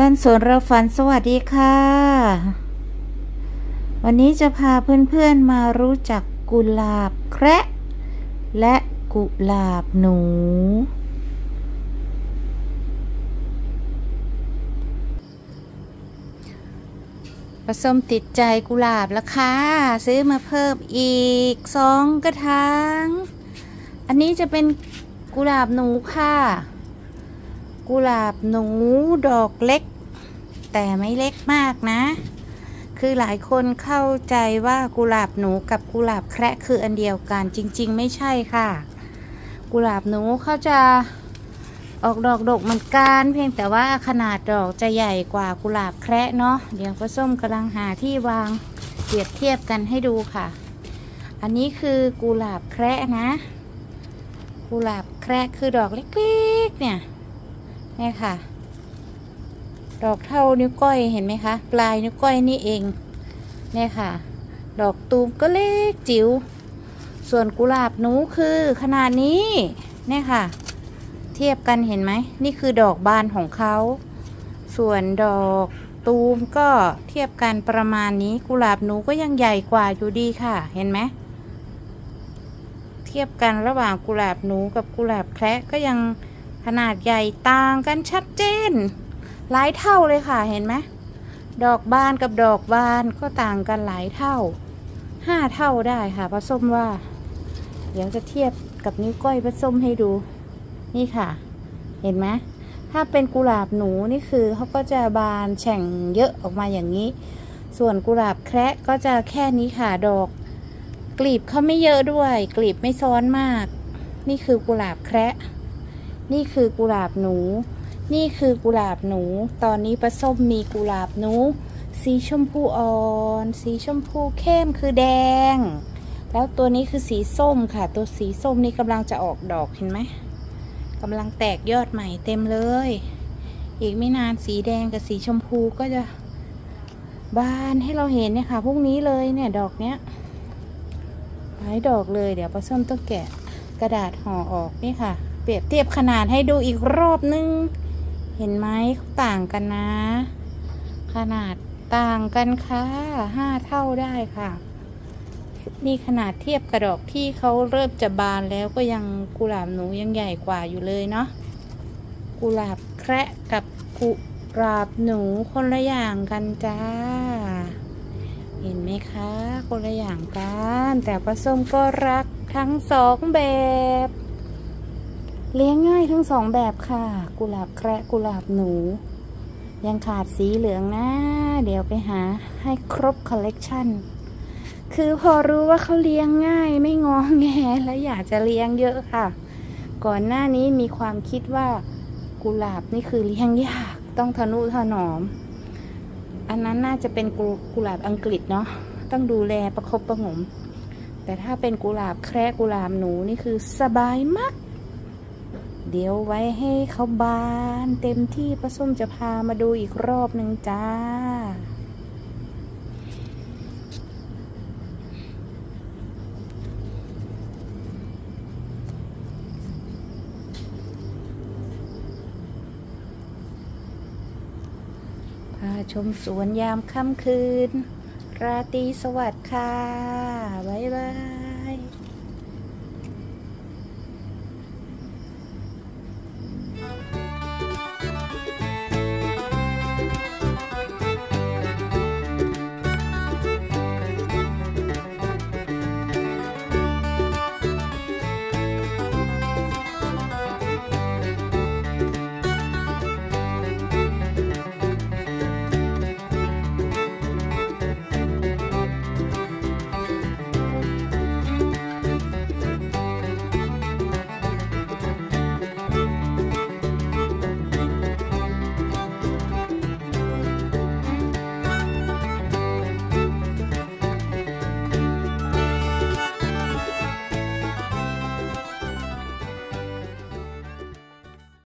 บ้านสวนเราฝันสวัสดีค่ะ วันนี้จะพาเพื่อนๆมารู้จักกุหลาบแคระและกุหลาบหนู ผสมติดใจกุหลาบแล้วค่ะ ซื้อมาเพิ่มอีกสองกระถาง อันนี้จะเป็นกุหลาบหนูค่ะ กุหลาบหนูดอกเล็ก แต่ไม่เล็กมากนะ คือหลายคนเข้าใจว่ากุหลาบหนูกับกุหลาบแคระคืออันเดียวกัน จริง ๆ ไม่ใช่ค่ะ กุหลาบหนูเขาจะออกดอกดกเหมือนกันเพียงแต่ว่าขนาดดอกจะใหญ่กว่ากุหลาบแคระเนาะเดี๋ยวป้าส้มกำลังหาที่วางเปรียบเทียบกันให้ดูค่ะ อันนี้คือกุหลาบแคระนะ กุหลาบแคระคือดอกเล็กๆเนี่ย นี่ค่ะ ดอกเท่านิ้วก้อยเห็นไหมคะ ปลายนิ้วก้อยนี่เอง เนี่ยค่ะ ดอกตูมก็เล็กจิ๋ว ส่วนกุหลาบหนูคือขนาดนี้ เนี่ยค่ะ เทียบกันเห็นไหม นี่คือดอกบานของเขา ส่วนดอกตูมก็เทียบกันประมาณนี้ กุหลาบหนูก็ยังใหญ่กว่าอยู่ดีค่ะ เห็นไหมเทียบกันระหว่างกุหลาบหนูกับกุหลาบแคระก็ยัง ขนาดใหญ่ต่างกันชัดเจน หลายเท่าเลยค่ะเห็นไหมดอกบานกับดอกบานก็ต่างกันหลายเท่าห้าเท่าได้ค่ะผสมว่า เดี๋ยวจะเทียบกับนิ้วก้อยผสมให้ดู นี่ค่ะ เห็นไหมถ้าเป็นกุหลาบหนูนี่คือเขาก็จะบานแฉ่งเยอะออกมาอย่างนี้ ส่วนกุหลาบแคระก็จะแค่นี้ค่ะดอก กลีบเขาไม่เยอะด้วย กลีบไม่ซ้อนมาก นี่คือกุหลาบแคระ นี่คือกุหลาบหนู นี่คือกุหลาบหนู ตอนนี้ปลาส้มมีกุหลาบหนู สีชมพูอ่อน สีชมพูเข้มคือแดง แล้วตัวนี้คือสีส้มค่ะ ตัวสีส้มนี่กำลังจะออกดอกเห็นไหมกำลังแตกยอดใหม่เต็มเลย อีกไม่นานสีแดงกับสีชมพูก็จะบานให้เราเห็นเนี่ยค่ะพรุ่งนี้เลยเนี่ยดอกเนี้ยหลายดอกเลยเดี๋ยวปลาส้มต้องแกะกระดาษห่อออกนี่ค่ะ เปรียบเทียบขนาดให้ดูอีกรอบนึง เห็นไหมต่างกันนะ ขนาดต่างกันค่ะห้าเท่าได้ค่ะ นี่ขนาดเทียบกระดอกที่เขาเริ่มจะบานแล้วก็ยังกุหลาบหนูยังใหญ่กว่าอยู่เลยเนาะกุหลาบแคระกับกุหลาบหนูคนละอย่างกันจ้า เห็นไหมคะ คนละอย่างกัน แต่ผสมก็รักทั้งสองแบบ เลี้ยงง่ายทั้งสองแบบค่ะ กุหลาบแคระกุหลาบหนู ยังขาดสีเหลืองนะ เดี๋ยวไปหาให้ครบคอลเลกชันคือพอรู้ว่าเขาเลี้ยงง่ายไม่งองแงและอยากจะเลี้ยงเยอะค่ะ ก่อนหน้านี้มีความคิดว่ากุหลาบนี่คือเลี้ยงยากต้องทนุถนอม อันนั้นน่าจะเป็นกุหลาบอังกฤษเนาะต้องดูแลประคบประงม แต่ถ้าเป็นกุหลาบแคระกุหลาบหนูนี่คือสบายมาก เดี๋ยวไว้ให้เขาบานเต็มที่ป้าส้มจะพามาดูอีกรอบหนึ่งจ้า พาชมสวนยามค่ำคืน ราตรีสวัสดิ์ค่ะ บ๊ายบาย